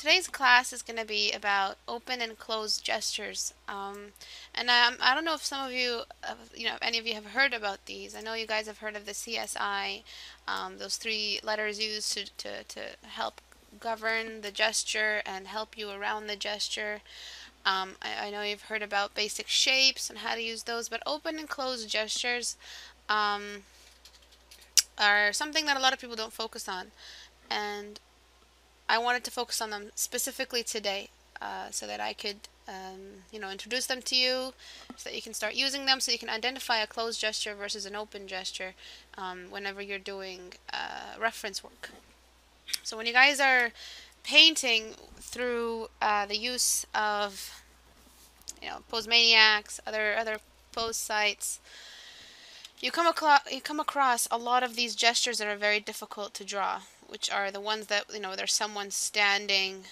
today's class is going to be about open and closed gestures. Um, and I, I don't know if some of you, uh, you know, any of you have heard about these. I know you guys have heard of the CSI, um, those three letters used to, to, to help govern the gesture and help you around the gesture. Um, I, I, know you've heard about basic shapes and how to use those, but open and closed gestures um, are something that a lot of people don't focus on. And I wanted to focus on them specifically today uh, so that I could um, you know, introduce them to you so that you can start using them so you can identify a closed gesture versus an open gesture um, whenever you're doing uh, reference work. So when you guys are painting through uh, the use of you know Posemaniacs, other other pose sites, you come across you come across a lot of these gestures that are very difficult to draw which are the ones that, you know, there's someone standing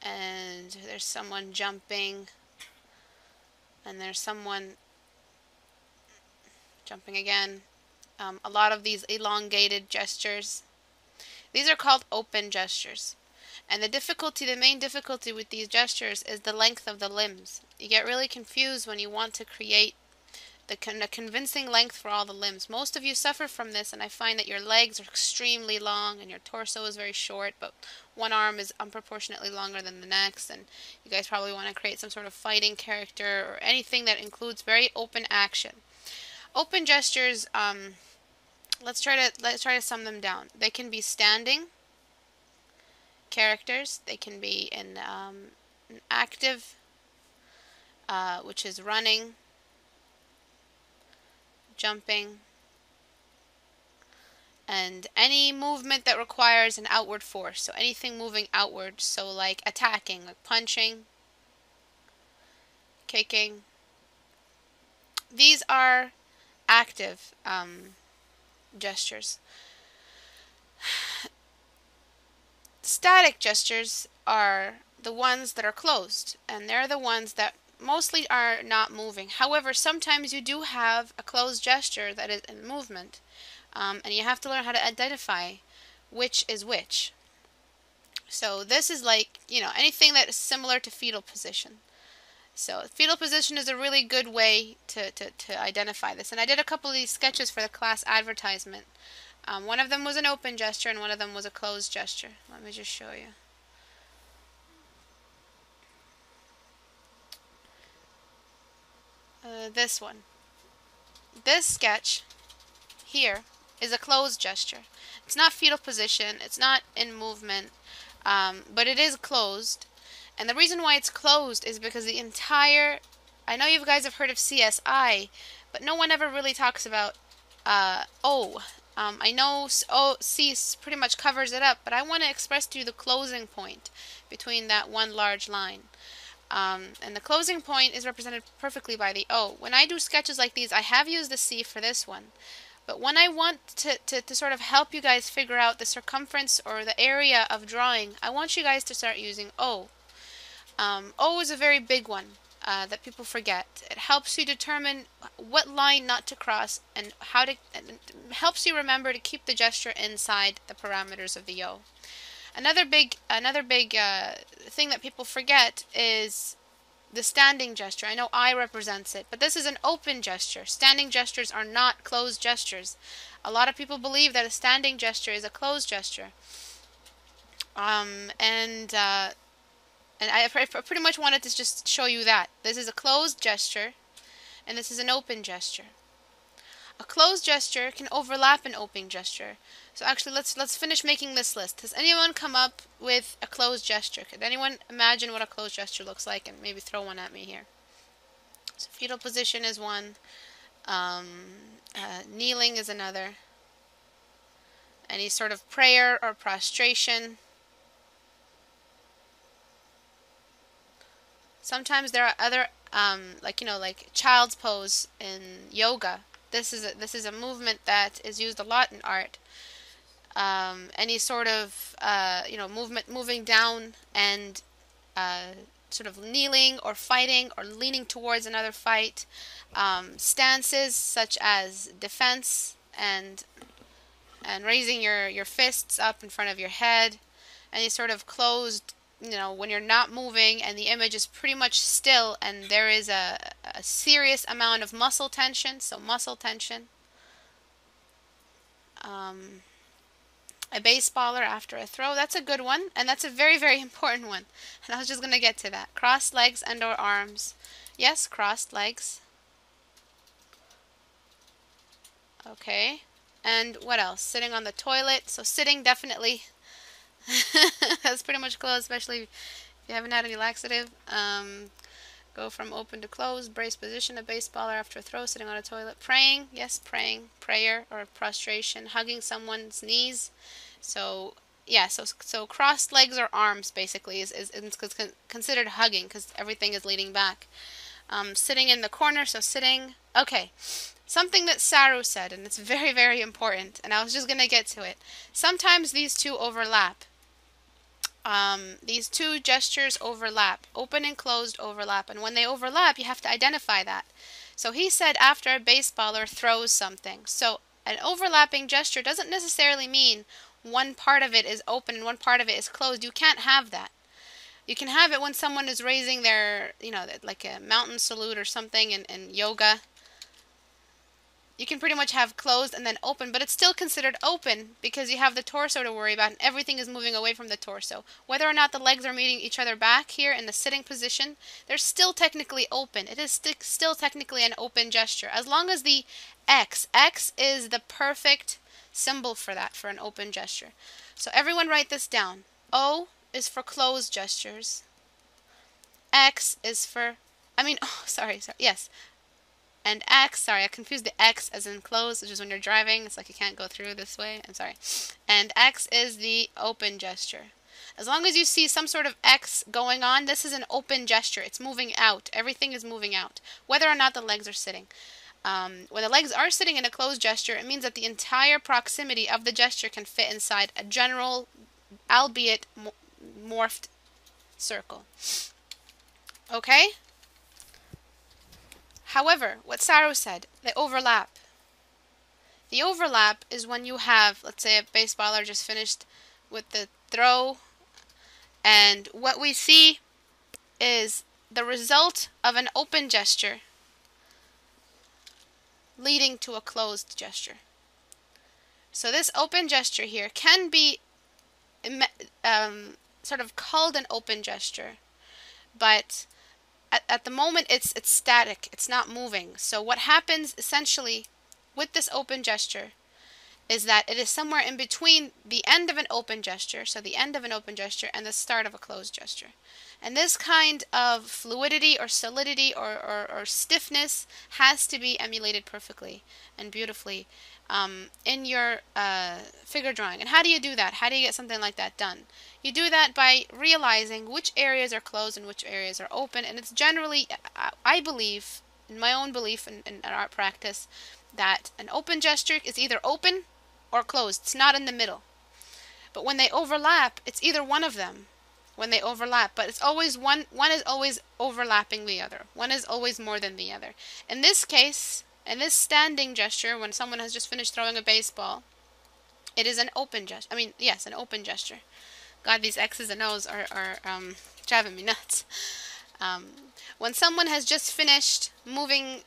and there's someone jumping and there's someone jumping again. Um, a lot of these elongated gestures. These are called open gestures. And the difficulty, the main difficulty with these gestures is the length of the limbs. You get really confused when you want to create the, con- convincing length for all the limbs. Most of you suffer from this, and I find that your legs are extremely long and your torso is very short, but one arm is unproportionately longer than the next, and you guys probably want to create some sort of fighting character or anything that includes very open action. Open gestures, um, let's try to let's try to sum them down. They can be standing characters. They can be in um, active, uh, which is running jumping, and any movement that requires an outward force. So anything moving outward, so like attacking, like punching, kicking. These are active um, gestures. Static gestures are the ones that are closed, and they're the ones that mostly are not moving. However, sometimes you do have a closed gesture that is in movement, um, and you have to learn how to identify which is which. So this is like, you know, anything that is similar to fetal position. So fetal position is a really good way to, to, to identify this. And I did a couple of these sketches for the class advertisement. Um, one of them was an open gesture and one of them was a closed gesture. Let me just show you. Uh, this one. This sketch here is a closed gesture. It's not fetal position, it's not in movement, um, but it is closed. And the reason why it's closed is because the entire, I know you guys have heard of CSI, but no one ever really talks about uh, O. Um, I know O, C pretty much covers it up, but I want to express to you the closing point between that one large line. Um, and the closing point is represented perfectly by the O. When I do sketches like these, I have used the C for this one. But when I want to, to, to sort of help you guys figure out the circumference or the area of drawing, I want you guys to start using O. Um, o is a very big one uh, that people forget. It helps you determine what line not to cross and how to helps you remember to keep the gesture inside the parameters of the O. Another big another big uh, thing that people forget is the standing gesture. I know I represents it, but this is an open gesture. Standing gestures are not closed gestures. A lot of people believe that a standing gesture is a closed gesture. Um, and uh, and I, pretty much wanted to just show you that. This is a closed gesture, and this is an open gesture. A closed gesture can overlap an open gesture. So actually, let's let's finish making this list. Has anyone come up with a closed gesture? Could anyone imagine what a closed gesture looks like and maybe throw one at me here? So fetal position is one. Um, uh, kneeling is another. Any sort of prayer or prostration. Sometimes there are other, um, like you know, like child's pose in yoga. This is a, this is a movement that is used a lot in art um, any sort of uh, you know movement moving down and uh, sort of kneeling or fighting or leaning towards another fight um, stances such as defense and and raising your your fists up in front of your head any sort of closed you know, when you're not moving and the image is pretty much still and there is a, a serious amount of muscle tension, so muscle tension. Um, a baseballer after a throw, that's a good one, and that's a very, very important one. And I was just going to get to that. Crossed legs and or arms. Yes, crossed legs. Okay. And what else? Sitting on the toilet. So sitting definitely That's pretty much close, especially if you haven't had any laxative. Um, go from open to closed, brace position, a baseballer after a throw, sitting on a toilet. Praying, yes, praying, prayer or prostration, hugging someone's knees. So yeah, so so crossed legs or arms basically is is, is considered hugging because everything is leaning back. Um, sitting in the corner, so sitting. Okay, something that Saru said, and it's very very important, and I was just gonna get to it. Sometimes these two overlap um, these two gestures overlap. Open and closed overlap. And when they overlap, you have to identify that. So he said after a baseballer throws something. So an overlapping gesture doesn't necessarily mean one part of it is open and one part of it is closed. You can't have that. You can have it when someone is raising their, you know, like a mountain salute or something in, in yoga you can pretty much have closed and then open, but it's still considered open because you have the torso to worry about and everything is moving away from the torso. Whether or not the legs are meeting each other back here in the sitting position, they're still technically open. It is st still technically an open gesture. As long as the X, X is the perfect symbol for that, for an open gesture. So everyone write this down. O is for closed gestures. X is for, I mean, oh, sorry, sorry, yes, and X, sorry, I confused the X as in close, which is when you're driving. It's like you can't go through this way. I'm sorry. And X is the open gesture. As long as you see some sort of X going on, this is an open gesture. It's moving out. Everything is moving out, whether or not the legs are sitting. Um, when the legs are sitting in a closed gesture, it means that the entire proximity of the gesture can fit inside a general, albeit morphed circle. Okay? However, what Saru said, they overlap. The overlap is when you have, let's say, a baseballer just finished with the throw, and what we see is the result of an open gesture leading to a closed gesture. So this open gesture here can be um, sort of called an open gesture, but at, at the moment it's it's static it's not moving so what happens essentially with this open gesture is that it is somewhere in between the end of an open gesture so the end of an open gesture and the start of a closed gesture and this kind of fluidity or solidity or, or, or stiffness has to be emulated perfectly and beautifully um, in your uh, figure drawing. And how do you do that? How do you get something like that done? You do that by realizing which areas are closed and which areas are open. And it's generally, I believe, in my own belief in, in art practice, that an open gesture is either open or closed. It's not in the middle. But when they overlap, it's either one of them when they overlap. But it's always one, one is always overlapping the other. One is always more than the other. In this case, in this standing gesture, when someone has just finished throwing a baseball, it is an open gesture. I mean, yes, an open gesture. God, these X's and O's are, are um, driving me nuts. Um, when someone has just finished moving,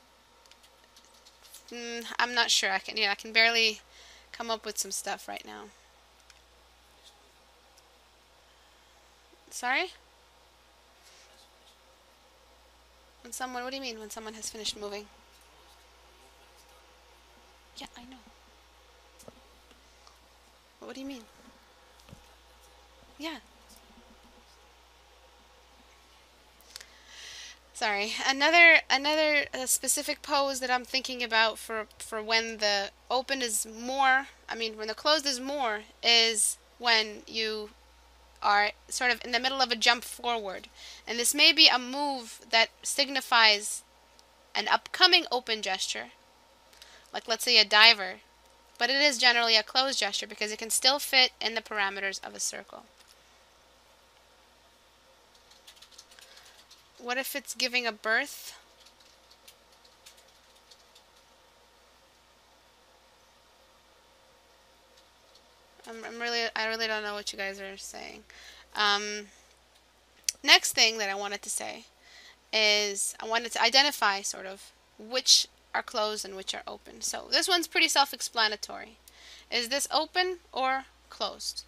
mm, I'm not sure. I can, yeah, I can barely come up with some stuff right now. Sorry? When someone, what do you mean when someone has finished moving? Yeah, I know. What do you mean? Yeah. Sorry. Another another uh, specific pose that I'm thinking about for for when the open is more, I mean when the closed is more is when you are sort of in the middle of a jump forward. And this may be a move that signifies an upcoming open gesture like let's say a diver, but it is generally a closed gesture because it can still fit in the parameters of a circle. What if it's giving a birth? I'm, I'm really, I really don't know what you guys are saying. Um, next thing that I wanted to say is I wanted to identify sort of which are closed and which are open. So this one's pretty self-explanatory. Is this open or closed?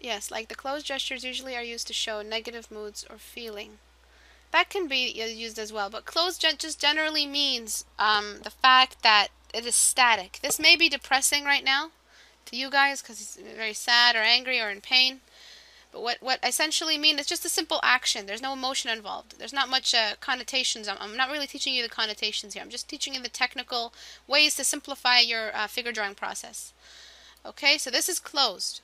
Yes, like the closed gestures usually are used to show negative moods or feeling. That can be used as well, but closed just generally means um, the fact that it is static. This may be depressing right now to you guys because he's very sad or angry or in pain. But what, what essentially mean is just a simple action. There's no emotion involved. There's not much uh, connotations. I'm, I'm, not really teaching you the connotations here. I'm just teaching you the technical ways to simplify your uh, figure drawing process. Okay, so this is closed.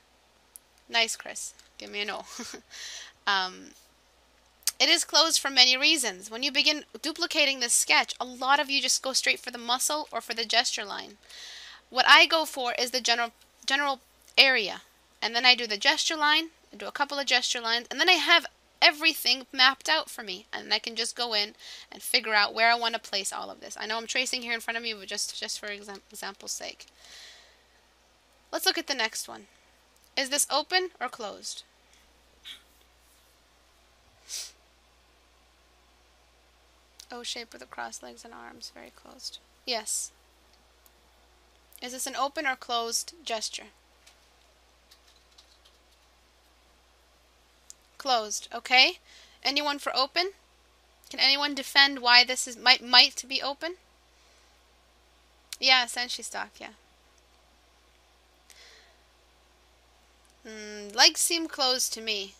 Nice, Chris. Give me a no. um, it is closed for many reasons. When you begin duplicating this sketch, a lot of you just go straight for the muscle or for the gesture line. What I go for is the general general area. And then I do the gesture line, I do a couple of gesture lines, and then I have everything mapped out for me. And I can just go in and figure out where I want to place all of this. I know I'm tracing here in front of me, but just, just for exam example's sake. Let's look at the next one. Is this open or closed? O shape with the crossed legs and arms, very closed. Yes. Is this an open or closed gesture? Closed, okay. Anyone for open? Can anyone defend why this is might might be open? Yeah, senshi stock, yeah. Mm, legs seem closed to me.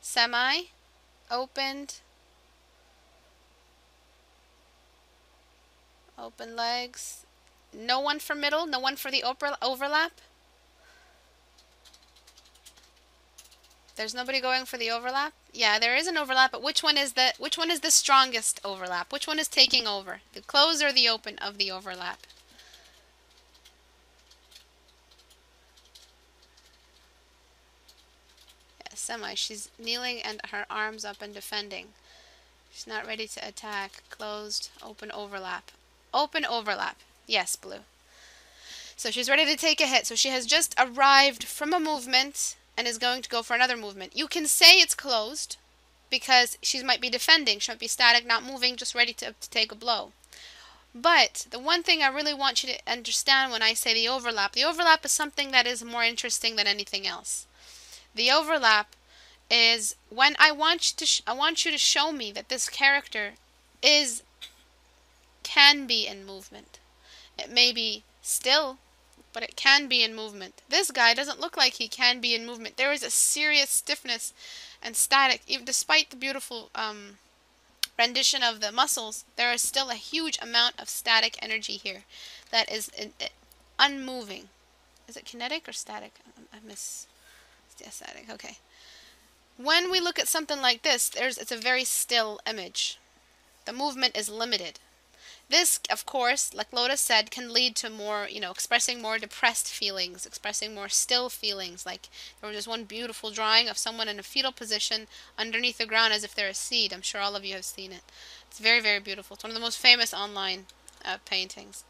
Semi, opened, open legs, no one for middle? No one for the overlap? There's nobody going for the overlap? Yeah, there is an overlap, but which one is the which one is the strongest overlap? Which one is taking over? The close or the open of the overlap? Semi. She's kneeling and her arms up and defending. She's not ready to attack. Closed, open overlap. Open overlap. Yes, blue. So she's ready to take a hit. So she has just arrived from a movement and is going to go for another movement. You can say it's closed because she might be defending. She might be static, not moving, just ready to, to take a blow. But the one thing I really want you to understand when I say the overlap, the overlap is something that is more interesting than anything else. The overlap is when I want you to I want you to show me that this character is can be in movement. It may be still, but it can be in movement. This guy doesn't look like he can be in movement. There is a serious stiffness and static, even despite the beautiful um, rendition of the muscles. There is still a huge amount of static energy here that is in, in, unmoving. Is it kinetic or static? I, miss. Yeah, static. Okay. When we look at something like this, there's it's a very still image. The movement is limited. This, of course, like Lotus said, can lead to more, you know, expressing more depressed feelings, expressing more still feelings. Like there was this one beautiful drawing of someone in a fetal position underneath the ground as if they're a seed. I'm sure all of you have seen it. It's very, very beautiful. It's one of the most famous online uh, paintings.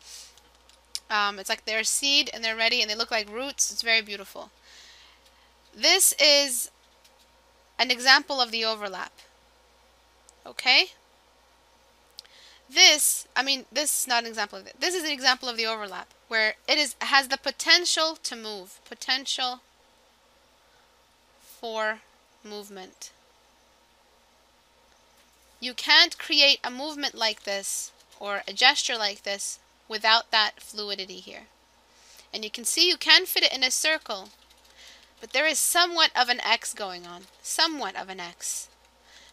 Um, it's like they're a seed and they're ready and they look like roots. It's very beautiful. This is an example of the overlap. Okay? This, I mean, this is not an example of it. This is an example of the overlap where it is has the potential to move, potential for movement. You can't create a movement like this or a gesture like this without that fluidity here. And you can see you can fit it in a circle, but there is somewhat of an X going on, somewhat of an X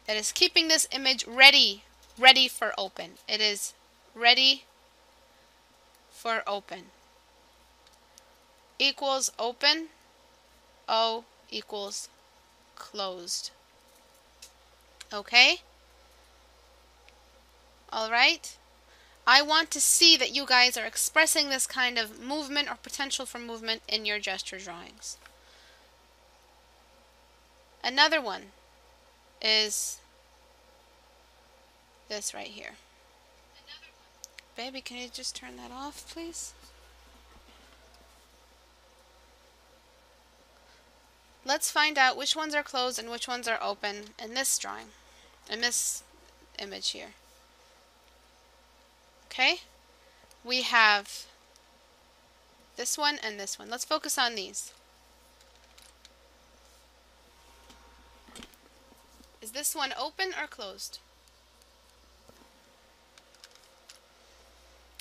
that is keeping this image ready ready for open. It is ready for open. Equals open. O equals closed. Okay? Alright? I want to see that you guys are expressing this kind of movement or potential for movement in your gesture drawings. Another one is this right here. Baby, can you just turn that off, please? Let's find out which ones are closed and which ones are open in this drawing, in this image here. Okay? We have this one and this one. Let's focus on these. Is this one open or closed?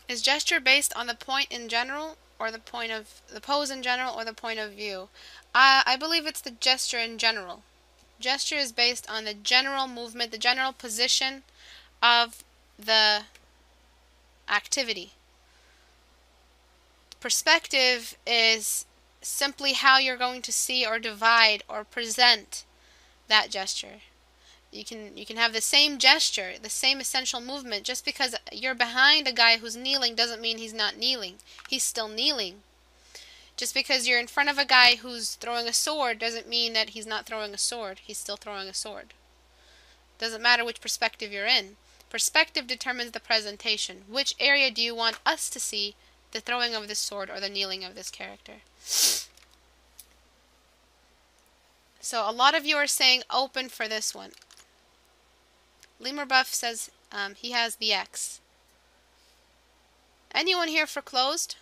Is gesture based on the point in general or the point of the pose in general or the point of view? I, I believe it's the gesture in general. Gesture is based on the general movement, the general position of the activity. Perspective is simply how you're going to see or divide or present that gesture. You can you can have the same gesture, the same essential movement. Just because you're behind a guy who's kneeling doesn't mean he's not kneeling. He's still kneeling. Just because you're in front of a guy who's throwing a sword doesn't mean that he's not throwing a sword. He's still throwing a sword. Doesn't matter which perspective you're in. Perspective determines the presentation. Which area do you want us to see the throwing of this sword or the kneeling of this character? So a lot of you are saying open for this one. Lemur Buff says um, he has the X. Anyone here for closed?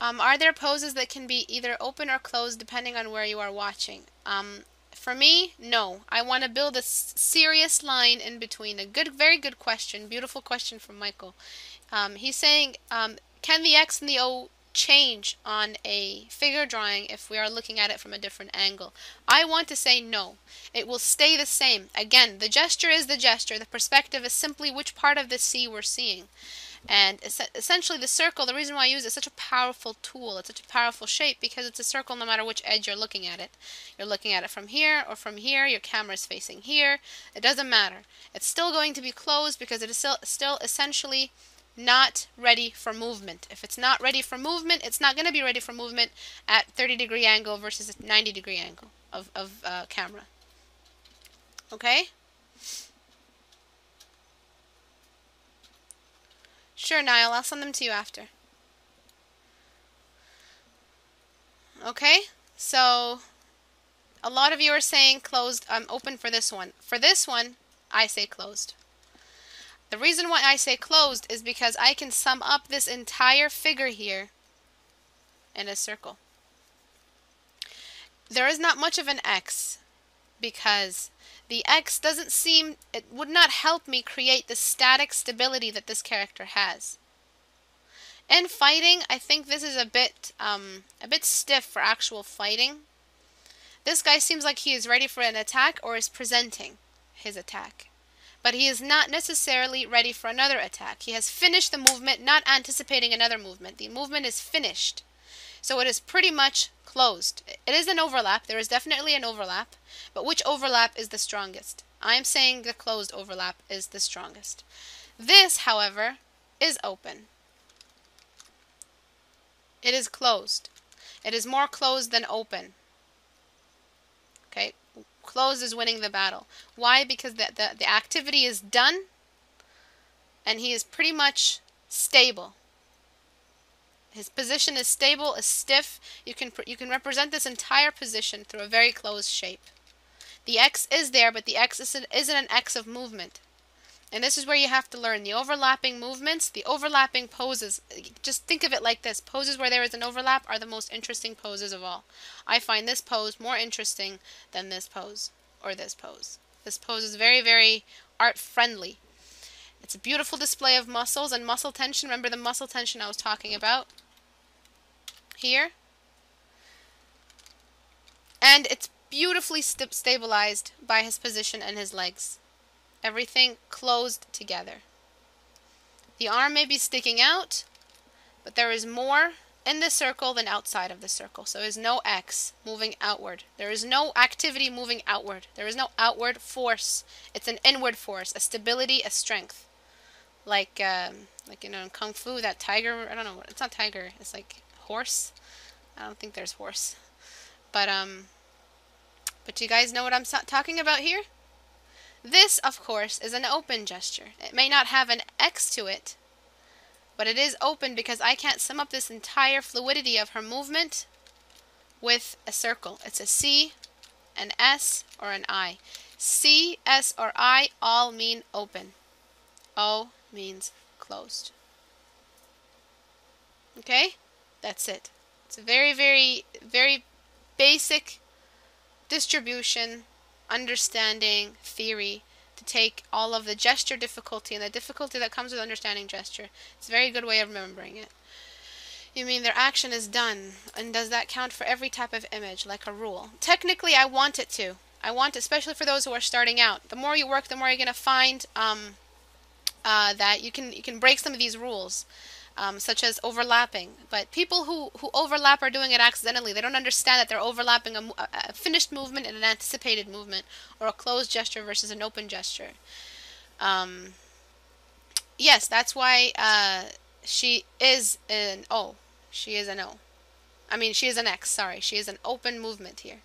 Um, are there poses that can be either open or closed depending on where you are watching? Um, for me, no. I want to build a serious line in between. A good, very good question. Beautiful question from Michael. Um, he's saying, um, can the X and the O change on a figure drawing if we are looking at it from a different angle. I want to say no. It will stay the same. Again, the gesture is the gesture. The perspective is simply which part of the sea we're seeing. And essentially the circle, the reason why I use it, is such a powerful tool. It's such a powerful shape because it's a circle no matter which edge you're looking at it. You're looking at it from here or from here. Your camera is facing here. It doesn't matter. It's still going to be closed because it is still, still essentially not ready for movement. If it's not ready for movement, it's not going to be ready for movement at 30 degree angle versus 90 degree angle of, of uh, camera. Okay? Sure, Niall. I'll send them to you after. Okay? So, a lot of you are saying closed. I'm open for this one. For this one, I say closed. The reason why I say closed is because I can sum up this entire figure here in a circle. There is not much of an X because the X doesn't seem, it would not help me create the static stability that this character has. In fighting, I think this is a bit, um, a bit stiff for actual fighting. This guy seems like he is ready for an attack or is presenting his attack but he is not necessarily ready for another attack. He has finished the movement, not anticipating another movement. The movement is finished. So it is pretty much closed. It is an overlap. There is definitely an overlap. But which overlap is the strongest? I am saying the closed overlap is the strongest. This, however, is open. It is closed. It is more closed than open. Okay, Closed is winning the battle. Why? Because the, the, the activity is done and he is pretty much stable. His position is stable, is stiff. You can you can represent this entire position through a very closed shape. The X is there, but the X isn't, isn't an X of movement. And this is where you have to learn the overlapping movements, the overlapping poses. Just think of it like this. Poses where there is an overlap are the most interesting poses of all. I find this pose more interesting than this pose or this pose. This pose is very, very art friendly. It's a beautiful display of muscles and muscle tension. Remember the muscle tension I was talking about? Here. And it's beautifully st stabilized by his position and his legs everything closed together. The arm may be sticking out, but there is more in the circle than outside of the circle. So there is no X moving outward. There is no activity moving outward. There is no outward force. It's an inward force, a stability, a strength. Like, um, like you know, in Kung Fu, that tiger, I don't know, it's not tiger, it's like horse. I don't think there's horse. But, um, but you guys know what I'm talking about here? This, of course, is an open gesture. It may not have an X to it, but it is open because I can't sum up this entire fluidity of her movement with a circle. It's a C, an S, or an I. C, S, or I all mean open. O means closed. Okay? That's it. It's a very, very, very basic distribution, understanding, theory to take all of the gesture difficulty and the difficulty that comes with understanding gesture. It's a very good way of remembering it. You mean their action is done, and does that count for every type of image, like a rule? Technically, I want it to. I want, especially for those who are starting out. The more you work, the more you're going to find um, uh, that you can you can break some of these rules um, such as overlapping. But people who, who overlap are doing it accidentally. They don't understand that they're overlapping a, a finished movement and an anticipated movement, or a closed gesture versus an open gesture. Um, yes, that's why uh, she is an O. She is an O. I mean, she is an X, sorry. She is an open movement here.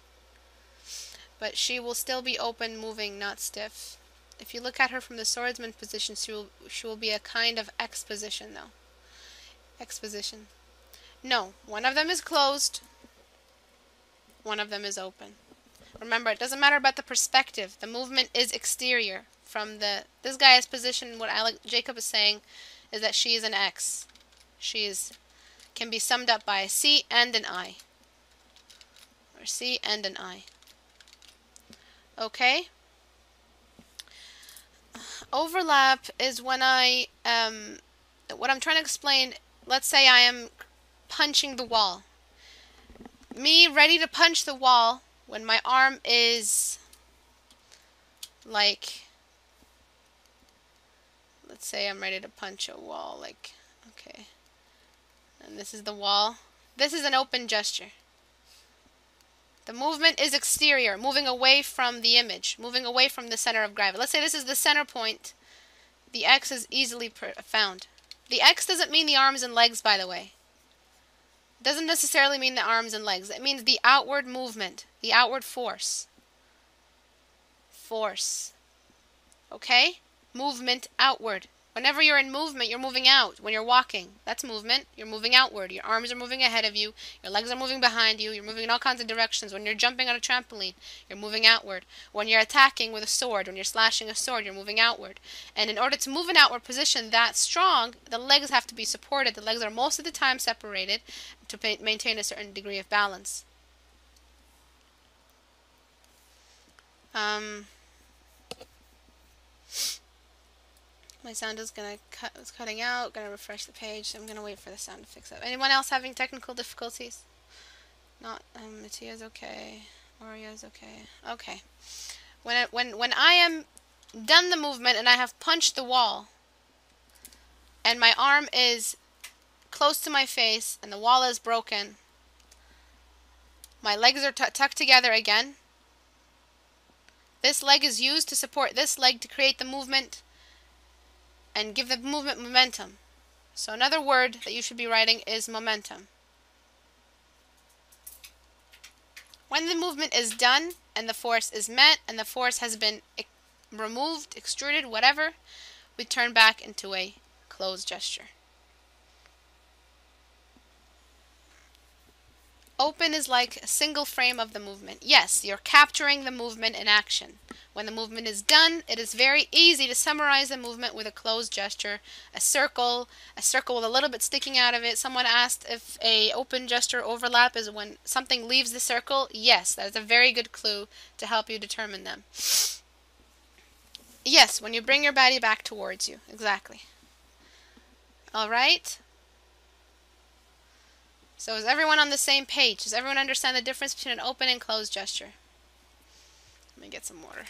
But she will still be open, moving, not stiff. If you look at her from the swordsman position, she will, she will be a kind of X position, though. Exposition. No, one of them is closed. One of them is open. Remember, it doesn't matter about the perspective. The movement is exterior from the... This guy's position, what Alec, Jacob is saying, is that she is an X. She is can be summed up by a C and an I. Or C and an I. Okay? Overlap is when I... Um, what I'm trying to explain let's say I am punching the wall. Me ready to punch the wall when my arm is like let's say I'm ready to punch a wall like okay. And this is the wall. This is an open gesture. The movement is exterior moving away from the image moving away from the center of gravity. Let's say this is the center point. The X is easily found the X doesn't mean the arms and legs, by the way. It doesn't necessarily mean the arms and legs. It means the outward movement, the outward force. Force. Okay? Movement outward. Whenever you're in movement, you're moving out. When you're walking, that's movement. You're moving outward. Your arms are moving ahead of you. Your legs are moving behind you. You're moving in all kinds of directions. When you're jumping on a trampoline, you're moving outward. When you're attacking with a sword, when you're slashing a sword, you're moving outward. And in order to move an outward position that strong, the legs have to be supported. The legs are most of the time separated to maintain a certain degree of balance. Um, My sound is gonna cut. It's cutting out. Gonna refresh the page. So I'm gonna wait for the sound to fix up. Anyone else having technical difficulties? Not. Um, Matia's okay. Oria's okay. Okay. When I, when when I am done the movement and I have punched the wall, and my arm is close to my face and the wall is broken, my legs are tucked together again. This leg is used to support this leg to create the movement and give the movement momentum. So another word that you should be writing is momentum. When the movement is done and the force is met and the force has been removed, extruded, whatever, we turn back into a closed gesture. Open is like a single frame of the movement. Yes, you're capturing the movement in action. When the movement is done, it is very easy to summarize the movement with a closed gesture, a circle, a circle with a little bit sticking out of it. Someone asked if a open gesture overlap is when something leaves the circle. Yes, that is a very good clue to help you determine them. Yes, when you bring your body back towards you. Exactly. All right. So is everyone on the same page? Does everyone understand the difference between an open and closed gesture? Let me get some water.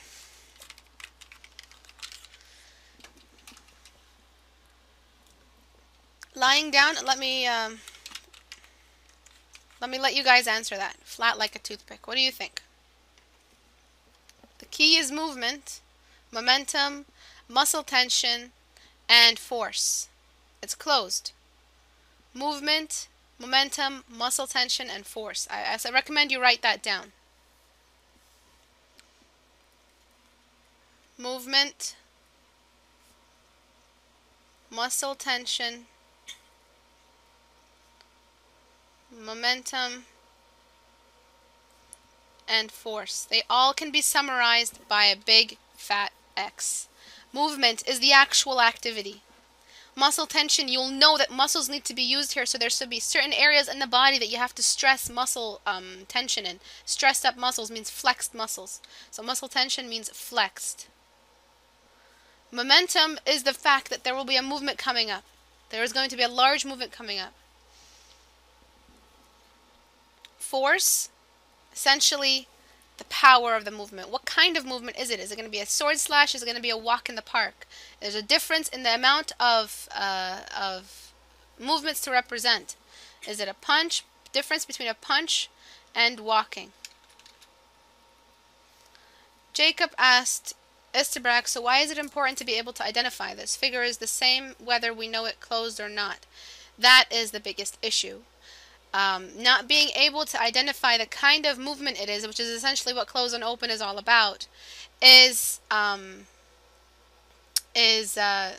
Lying down, let me um, let me let you guys answer that. Flat like a toothpick. What do you think? The key is movement, momentum, muscle tension, and force. It's closed. Movement, momentum, muscle tension, and force. I, I recommend you write that down. movement, muscle tension, momentum, and force. They all can be summarized by a big fat X. Movement is the actual activity. Muscle tension, you'll know that muscles need to be used here, so there should be certain areas in the body that you have to stress muscle um, tension in. Stressed up muscles means flexed muscles. So muscle tension means flexed. Momentum is the fact that there will be a movement coming up. There is going to be a large movement coming up. Force, essentially the power of the movement. What kind of movement is it? Is it going to be a sword slash? Is it going to be a walk in the park? There's a difference in the amount of uh, of movements to represent. Is it a punch? Difference between a punch and walking. Jacob asked Istebrak, so why is it important to be able to identify this? Figure is the same whether we know it closed or not. That is the biggest issue um, not being able to identify the kind of movement it is, which is essentially what close and open is all about, is um, is uh,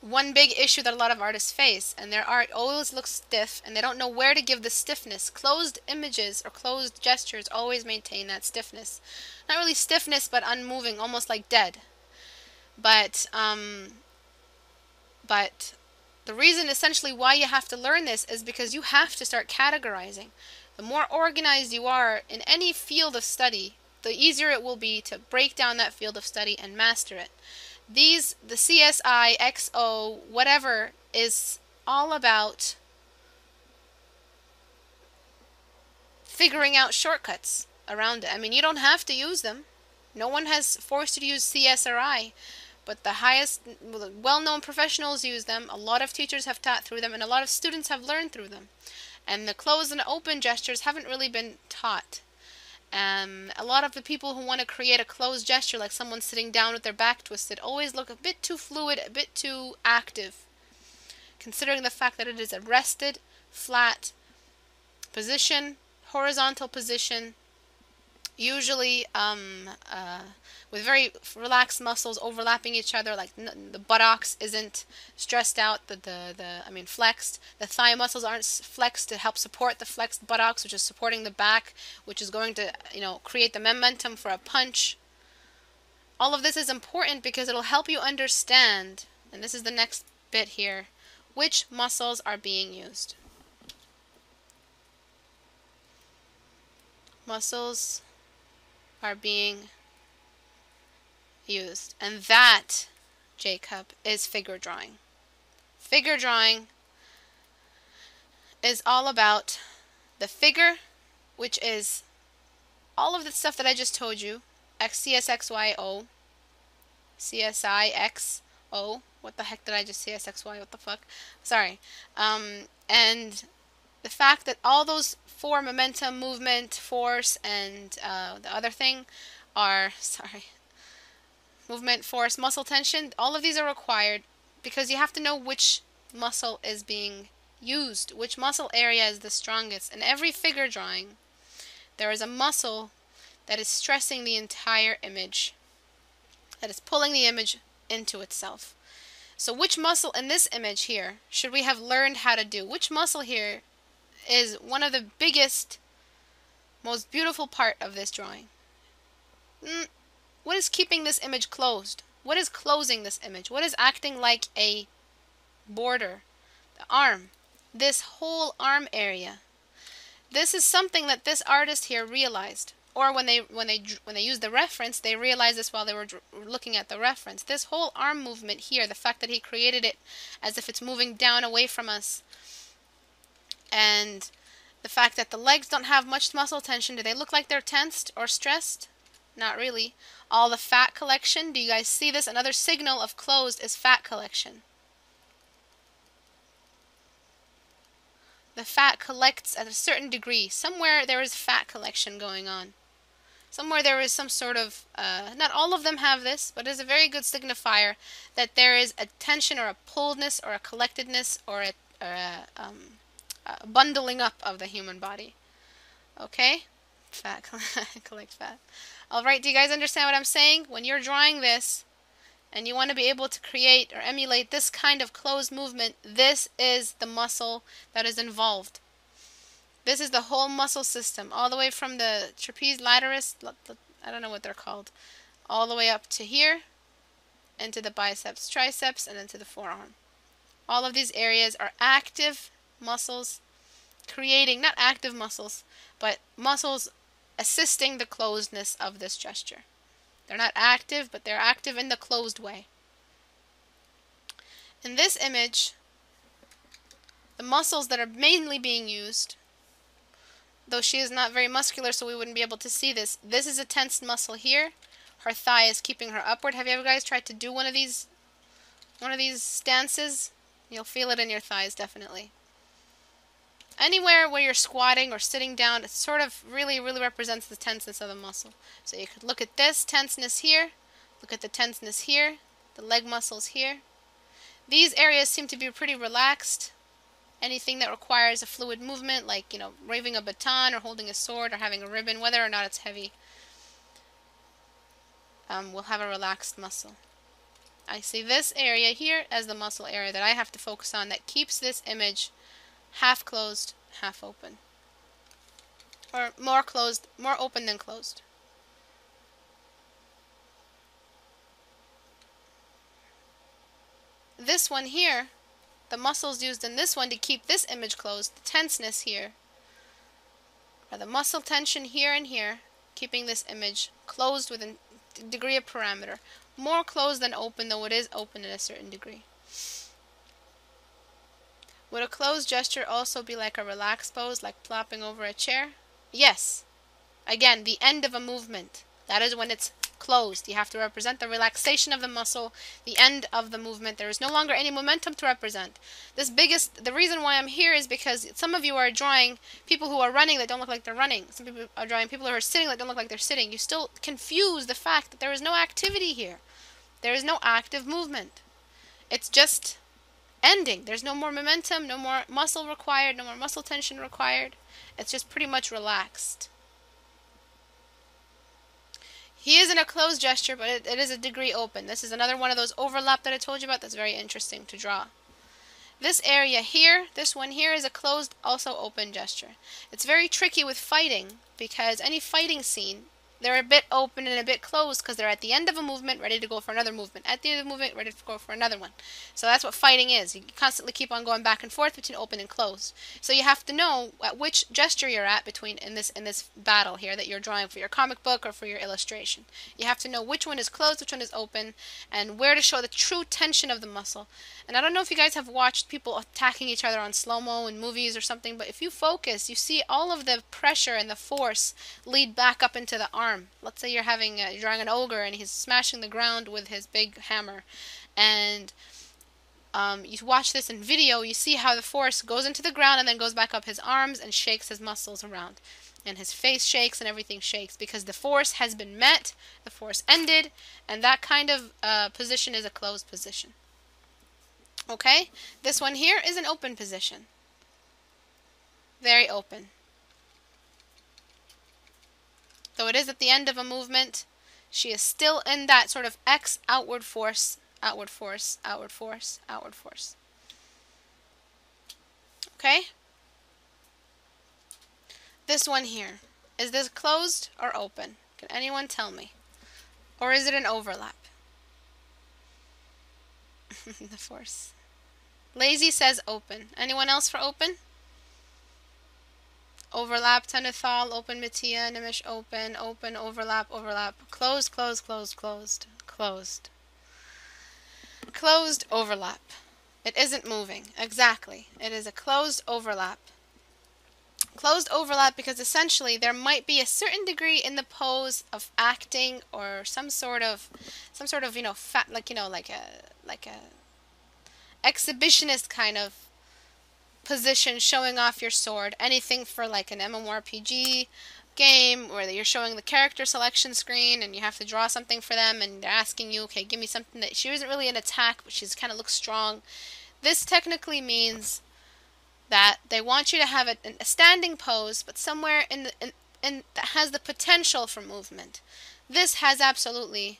one big issue that a lot of artists face, and their art always looks stiff, and they don't know where to give the stiffness. Closed images or closed gestures always maintain that stiffness, not really stiffness, but unmoving, almost like dead. But um, but the reason essentially why you have to learn this is because you have to start categorizing. The more organized you are in any field of study, the easier it will be to break down that field of study and master it. These, the CSI, XO, whatever, is all about figuring out shortcuts around it. I mean, you don't have to use them. No one has forced you to use CSRI. But the highest, well-known professionals use them. A lot of teachers have taught through them, and a lot of students have learned through them. And the closed and open gestures haven't really been taught. Um, a lot of the people who want to create a closed gesture, like someone sitting down with their back twisted, always look a bit too fluid, a bit too active, considering the fact that it is a rested, flat position, horizontal position, usually um, uh, with very relaxed muscles overlapping each other, like the buttocks isn't stressed out, the, the, the, I mean flexed. The thigh muscles aren't flexed to help support the flexed buttocks, which is supporting the back, which is going to, you know, create the momentum for a punch. All of this is important because it'll help you understand, and this is the next bit here, which muscles are being used. Muscles are being used. And that, Jacob, is figure drawing. Figure drawing is all about the figure, which is all of the stuff that I just told you. XCSXYO, CSIXO. What the heck did I just see CSXY? What the fuck? Sorry. Um, and the fact that all those four momentum, movement, force, and uh, the other thing are sorry, movement, force, muscle tension, all of these are required because you have to know which muscle is being used, which muscle area is the strongest. In every figure drawing, there is a muscle that is stressing the entire image, that is pulling the image into itself. So which muscle in this image here should we have learned how to do? Which muscle here is one of the biggest, most beautiful part of this drawing? Mm, what is keeping this image closed? What is closing this image? What is acting like a border? The arm. This whole arm area. This is something that this artist here realized. Or when they when they when they used the reference, they realized this while they were looking at the reference. This whole arm movement here, the fact that he created it as if it's moving down away from us, and the fact that the legs don't have much muscle tension. Do they look like they're tensed or stressed? Not really. All the fat collection, do you guys see this? Another signal of closed is fat collection. The fat collects at a certain degree. Somewhere there is fat collection going on. Somewhere there is some sort of, uh, not all of them have this, but it's a very good signifier that there is a tension or a pulledness or a collectedness or a, or a, um, a bundling up of the human body. Okay? Fat, collect fat. Alright, do you guys understand what I'm saying? When you're drawing this, and you want to be able to create or emulate this kind of closed movement, this is the muscle that is involved. This is the whole muscle system, all the way from the trapeze laterus, I don't know what they're called, all the way up to here, into the biceps, triceps, and into the forearm. All of these areas are active muscles creating, not active muscles, but muscles assisting the closedness of this gesture. They're not active, but they're active in the closed way. In this image, the muscles that are mainly being used, though she is not very muscular so we wouldn't be able to see this, this is a tensed muscle here. Her thigh is keeping her upward. Have you ever guys tried to do one of these one of these stances? You'll feel it in your thighs definitely. Anywhere where you're squatting or sitting down, it sort of really, really represents the tenseness of the muscle. So you could look at this tenseness here, look at the tenseness here, the leg muscles here. These areas seem to be pretty relaxed. Anything that requires a fluid movement, like, you know, waving a baton or holding a sword or having a ribbon, whether or not it's heavy, um, will have a relaxed muscle. I see this area here as the muscle area that I have to focus on that keeps this image half closed, half open. Or more closed, more open than closed. This one here, the muscles used in this one to keep this image closed, the tenseness here, or the muscle tension here and here, keeping this image closed with a degree of parameter. More closed than open, though it is open in a certain degree. Would a closed gesture also be like a relaxed pose, like plopping over a chair? Yes. Again, the end of a movement. That is when it's closed. You have to represent the relaxation of the muscle, the end of the movement. There is no longer any momentum to represent. This biggest, the reason why I'm here is because some of you are drawing people who are running that don't look like they're running. Some people are drawing people who are sitting that don't look like they're sitting. You still confuse the fact that there is no activity here. There is no active movement. It's just ending. There's no more momentum, no more muscle required, no more muscle tension required. It's just pretty much relaxed. He is in a closed gesture, but it, it is a degree open. This is another one of those overlap that I told you about that's very interesting to draw. This area here, this one here is a closed, also open gesture. It's very tricky with fighting because any fighting scene, they're a bit open and a bit closed because they're at the end of a movement, ready to go for another movement. At the end of the movement, ready to go for another one. So that's what fighting is. You constantly keep on going back and forth between open and closed. So you have to know at which gesture you're at between in this in this battle here that you're drawing for your comic book or for your illustration. You have to know which one is closed, which one is open, and where to show the true tension of the muscle. And I don't know if you guys have watched people attacking each other on slow-mo in movies or something, but if you focus, you see all of the pressure and the force lead back up into the arm. Let's say you're having a, you're drawing an ogre and he's smashing the ground with his big hammer, and um, you watch this in video, you see how the force goes into the ground and then goes back up his arms and shakes his muscles around. And his face shakes and everything shakes because the force has been met, the force ended, and that kind of uh, position is a closed position. Okay? This one here is an open position. Very open. Though it is at the end of a movement, she is still in that sort of X outward force, outward force, outward force, outward force. Okay? This one here. Is this closed or open? Can anyone tell me? Or is it an overlap? the force. Lazy says open. Anyone else for open? Overlap, Tenethal, open Mattia, Nimish, open, open, overlap, overlap. Closed, closed, closed, closed, closed. Closed overlap. It isn't moving. Exactly. It is a closed overlap. Closed overlap because essentially there might be a certain degree in the pose of acting or some sort of some sort of, you know, fat like you know, like a like a exhibitionist kind of position showing off your sword. Anything for like an MMORPG game where you're showing the character selection screen and you have to draw something for them and they're asking you, okay, give me something that she isn't really an attack, but she's kind of looks strong. This technically means that they want you to have a, a standing pose, but somewhere in the in, in that has the potential for movement. this has absolutely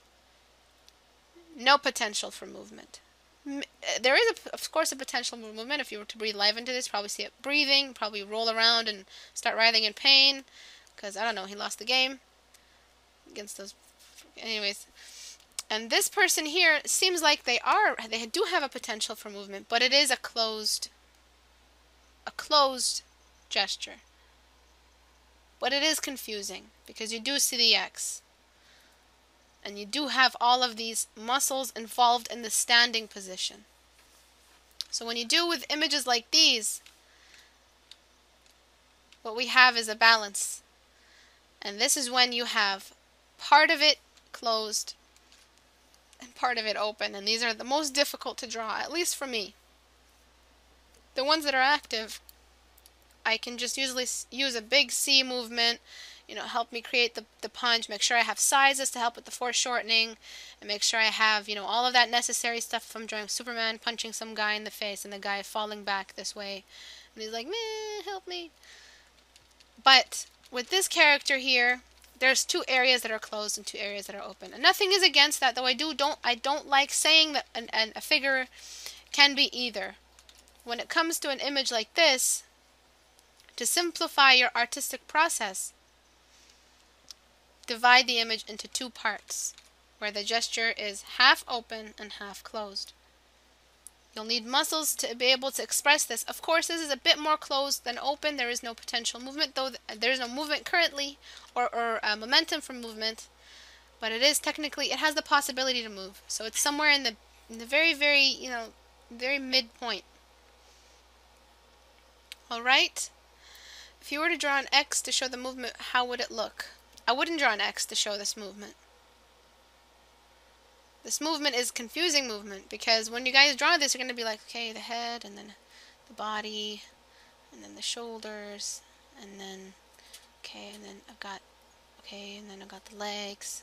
no potential for movement. Eh, there is, a, of course, a potential movement. If you were to breathe life into this, probably see it breathing, probably roll around and start writhing in pain. Because, I don't know, he lost the game against those. Anyways. And this person here seems like they are, they do have a potential for movement, but it is a closed, a closed gesture. But it is confusing because you do see the X. And you do have all of these muscles involved in the standing position. So when you do with images like these, what we have is a balance. And this is when you have part of it closed and part of it open. And these are the most difficult to draw, at least for me. The ones that are active, I can just usually use a big C movement you know, help me create the, the punch, make sure I have sizes to help with the foreshortening, and make sure I have, you know, all of that necessary stuff if I'm drawing Superman punching some guy in the face and the guy falling back this way. And he's like, meh, help me. But with this character here, there's two areas that are closed and two areas that are open. And nothing is against that, though I do don't I don't like saying that an, an, a figure can be either. When it comes to an image like this, to simplify your artistic process, divide the image into two parts, where the gesture is half open and half closed. You'll need muscles to be able to express this. Of course, this is a bit more closed than open. There is no potential movement, though there is no movement currently, or, or uh, momentum for movement. But it is technically, it has the possibility to move. So it's somewhere in the, in the very, very, you know, very midpoint. Alright? If you were to draw an X to show the movement, how would it look? I wouldn't draw an X to show this movement. This movement is confusing movement because when you guys draw this, you're going to be like, okay, the head, and then the body, and then the shoulders, and then, okay, and then I've got, okay, and then I've got the legs.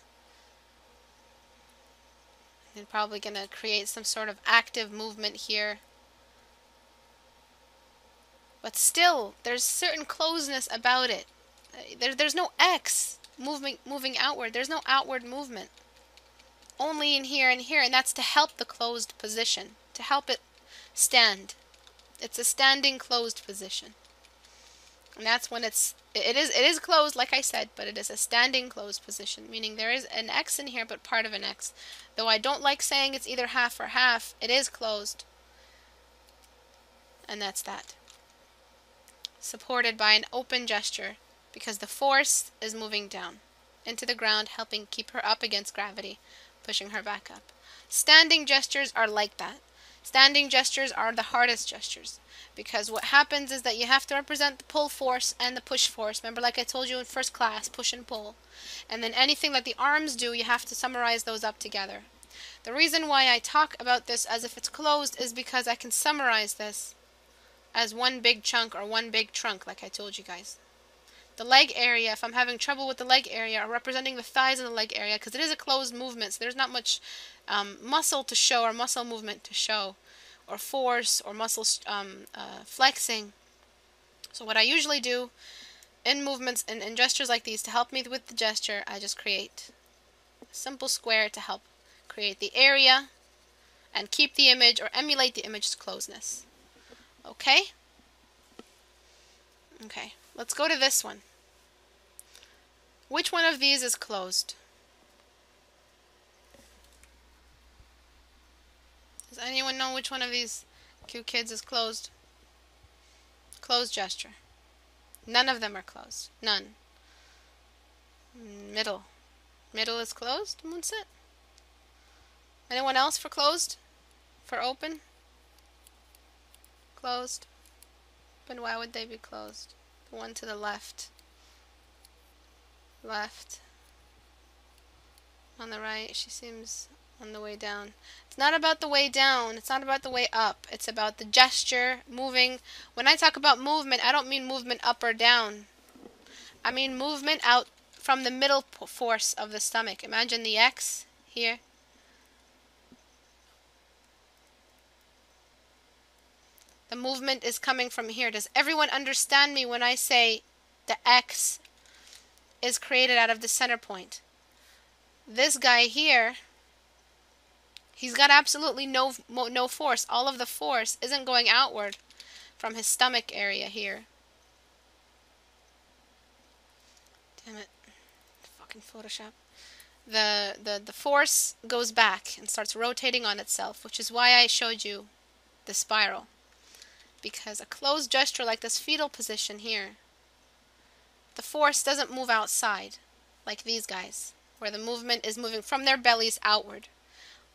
And probably going to create some sort of active movement here. But still, there's certain closeness about it. There, there's no X moving moving outward. There's no outward movement. Only in here and here, and that's to help the closed position, to help it stand. It's a standing closed position. And that's when it's it is it is closed like I said, but it is a standing closed position, meaning there is an X in here but part of an X. Though I don't like saying it's either half or half, it is closed. And that's that. Supported by an open gesture because the force is moving down into the ground, helping keep her up against gravity, pushing her back up. Standing gestures are like that. Standing gestures are the hardest gestures because what happens is that you have to represent the pull force and the push force. Remember, like I told you in first class, push and pull. And then anything that the arms do, you have to summarize those up together. The reason why I talk about this as if it's closed is because I can summarize this as one big chunk or one big trunk, like I told you guys the leg area, if I'm having trouble with the leg area, or representing the thighs in the leg area, because it is a closed movement, so there's not much um, muscle to show or muscle movement to show, or force or muscle um, uh, flexing. So what I usually do in movements and in gestures like these to help me with the gesture, I just create a simple square to help create the area and keep the image or emulate the image's closeness. Okay? Okay, let's go to this one. Which one of these is closed? Does anyone know which one of these cute kids is closed? Closed gesture. None of them are closed. None. Mm, middle. Middle is closed, Moonset? Anyone else for closed? For open? Closed. But why would they be closed? The one to the left left. On the right, she seems on the way down. It's not about the way down. It's not about the way up. It's about the gesture, moving. When I talk about movement, I don't mean movement up or down. I mean movement out from the middle force of the stomach. Imagine the X here. The movement is coming from here. Does everyone understand me when I say the X is created out of the center point. this guy here, he's got absolutely no no force. All of the force isn't going outward from his stomach area here. Damn it. Fucking Photoshop. The, the, the force goes back and starts rotating on itself, which is why I showed you the spiral. Because a closed gesture like this fetal position here, the force doesn't move outside like these guys, where the movement is moving from their bellies outward.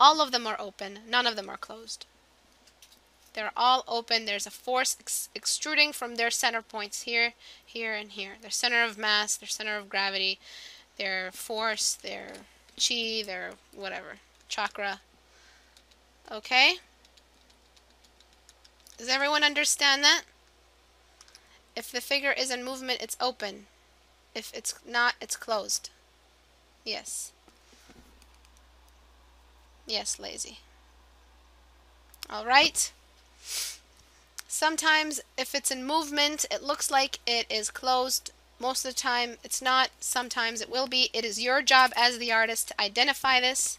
All of them are open, none of them are closed. They're all open. There's a force ex extruding from their center points here, here, and here. Their center of mass, their center of gravity, their force, their chi, their whatever, chakra. Okay? Does everyone understand that? If the figure is in movement, it's open. If it's not, it's closed. Yes. Yes, lazy. All right. Sometimes if it's in movement, it looks like it is closed. Most of the time it's not. Sometimes it will be. It is your job as the artist to identify this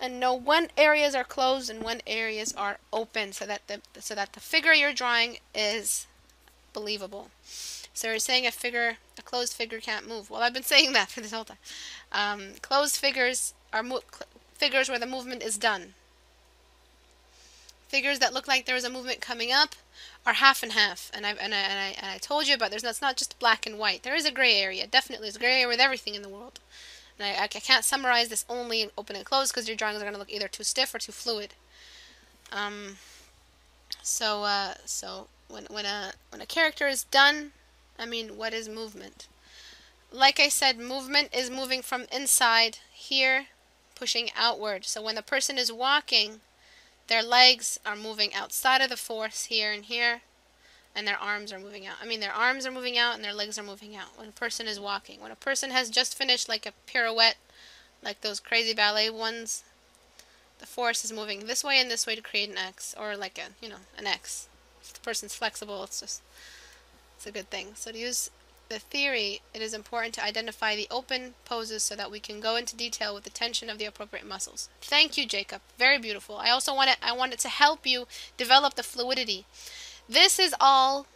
and know when areas are closed and when areas are open so that the so that the figure you're drawing is believable. So you're saying a figure, a closed figure can't move. Well, I've been saying that for this whole time. Um, closed figures are figures where the movement is done. Figures that look like there is a movement coming up are half and half. And I and I and I, and I told you about there's not, it's not just black and white. There is a gray area. Definitely, there's gray area with everything in the world. And I, I can't summarize this only in open and closed because your drawings are going to look either too stiff or too fluid. Um, so uh, so when when a when a character is done, I mean, what is movement? Like I said, movement is moving from inside here, pushing outward. So when the person is walking, their legs are moving outside of the force here and here, and their arms are moving out. I mean, their arms are moving out and their legs are moving out when a person is walking. When a person has just finished like a pirouette, like those crazy ballet ones, the force is moving this way and this way to create an X, or like a, you know, an X. If the person's flexible, it's just it's a good thing. So to use the theory, it is important to identify the open poses so that we can go into detail with the tension of the appropriate muscles. Thank you, Jacob. Very beautiful. I also want it, I wanted to help you develop the fluidity. This is all,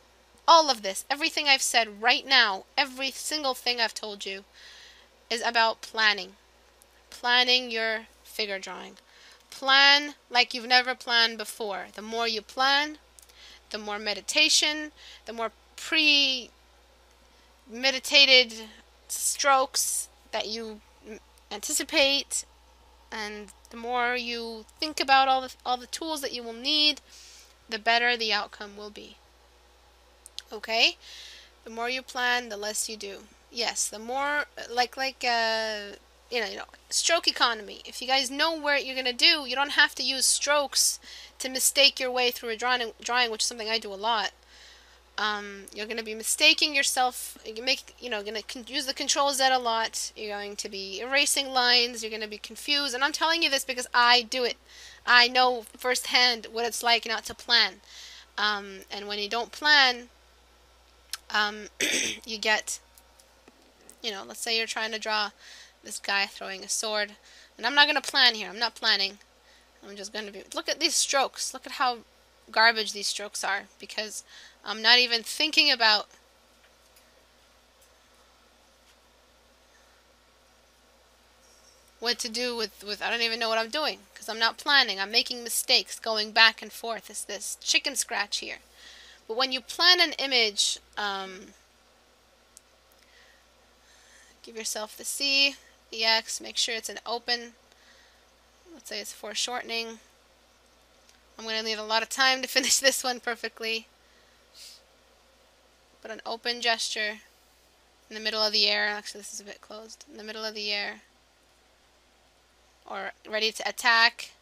all of this, everything I've said right now, every single thing I've told you is about planning. Planning your figure drawing. Plan like you've never planned before. The more you plan, the more meditation, the more pre meditated strokes that you anticipate and the more you think about all the all the tools that you will need the better the outcome will be okay the more you plan the less you do yes the more like like uh you know, you know stroke economy if you guys know where you're going to do you don't have to use strokes to mistake your way through a drawing drawing which is something I do a lot um, you're going to be mistaking yourself. You make, you know, going to use the Control Z a lot. You're going to be erasing lines. You're going to be confused. And I'm telling you this because I do it. I know firsthand what it's like not to plan. Um, and when you don't plan, um, you get, you know, let's say you're trying to draw this guy throwing a sword. And I'm not going to plan here. I'm not planning. I'm just going to be, look at these strokes. Look at how garbage these strokes are because I'm not even thinking about what to do with, with I don't even know what I'm doing because I'm not planning. I'm making mistakes going back and forth. It's this chicken scratch here. But when you plan an image, um, give yourself the C, the X, make sure it's an open. Let's say it's foreshortening. I'm going to need a lot of time to finish this one perfectly but an open gesture in the middle of the air. Actually, this is a bit closed. In the middle of the air. Or ready to attack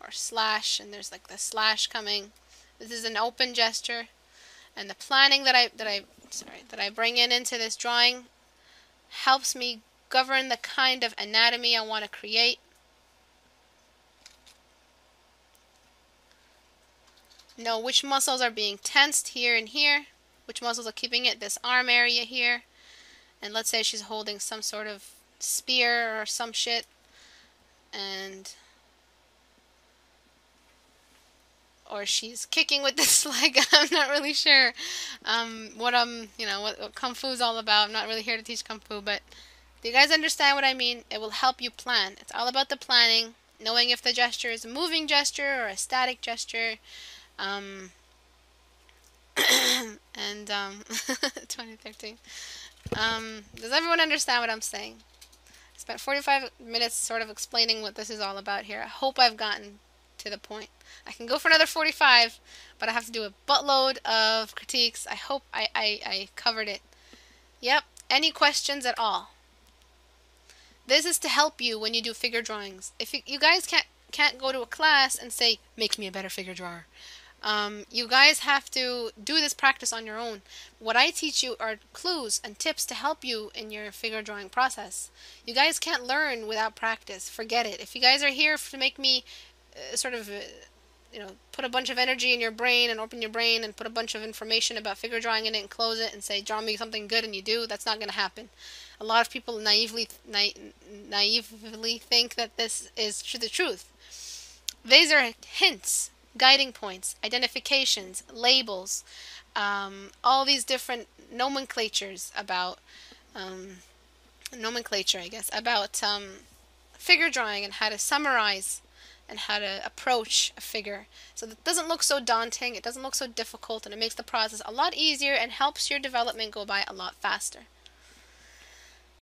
or slash, and there's like the slash coming. This is an open gesture. And the planning that I that I sorry that I bring in into this drawing helps me govern the kind of anatomy I want to create. Know which muscles are being tensed here and here which muscles are keeping it, this arm area here, and let's say she's holding some sort of spear or some shit and or she's kicking with this leg. I'm not really sure um, what I'm, you know, what, what kung fu is all about. I'm not really here to teach kung fu, but do you guys understand what I mean? It will help you plan. It's all about the planning, knowing if the gesture is a moving gesture or a static gesture. Um, and um, 2013. Um, does everyone understand what I'm saying? Spent 45 minutes sort of explaining what this is all about here. I hope I've gotten to the point. I can go for another 45, but I have to do a buttload of critiques. I hope I, I, I covered it. Yep. Any questions at all? This is to help you when you do figure drawings. If you, you guys can't can't go to a class and say, make me a better figure drawer. Um, you guys have to do this practice on your own. What I teach you are clues and tips to help you in your figure drawing process. You guys can't learn without practice. Forget it. If you guys are here to make me uh, sort of, uh, you know, put a bunch of energy in your brain and open your brain and put a bunch of information about figure drawing in it and close it and say, draw me something good and you do, that's not going to happen. A lot of people naively na- naively think that this is the truth. These are hints, guiding points, identifications, labels, um, all these different nomenclatures about um, nomenclature, I guess, about um, figure drawing and how to summarize and how to approach a figure. So it doesn't look so daunting, it doesn't look so difficult, and it makes the process a lot easier and helps your development go by a lot faster.